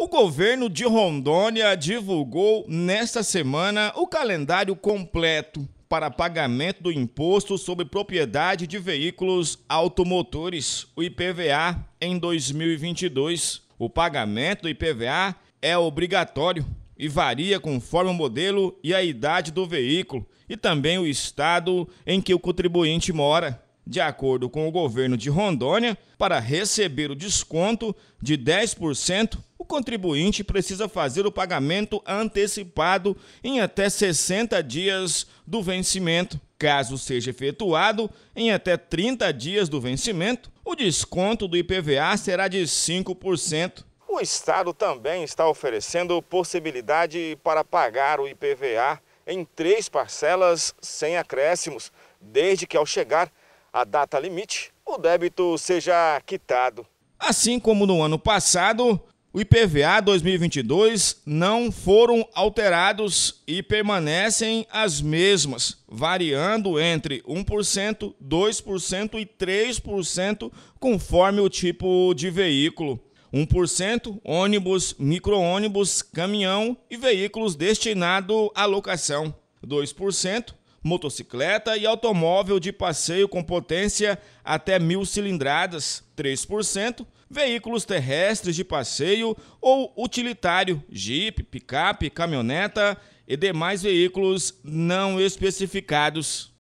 O governo de Rondônia divulgou nesta semana o calendário completo para pagamento do Imposto sobre Propriedade de Veículos Automotores, o IPVA, em 2022. O pagamento do IPVA é obrigatório e varia conforme o modelo e a idade do veículo e também o estado em que o contribuinte mora. De acordo com o governo de Rondônia, para receber o desconto de 10%, o contribuinte precisa fazer o pagamento antecipado em até 60 dias do vencimento. Caso seja efetuado em até 30 dias do vencimento, o desconto do IPVA será de 5%. O Estado também está oferecendo possibilidade para pagar o IPVA em três parcelas sem acréscimos, desde que ao chegar a data limite, o débito seja quitado. Assim como no ano passado, o IPVA 2022 não foram alterados e permanecem as mesmas, variando entre 1%, 2% e 3% conforme o tipo de veículo. 1% ônibus, micro-ônibus, caminhão e veículos destinados à locação. 2% motocicleta e automóvel de passeio com potência até mil cilindradas, 3%, veículos terrestres de passeio ou utilitário, jipe, picape, caminhoneta e demais veículos não especificados.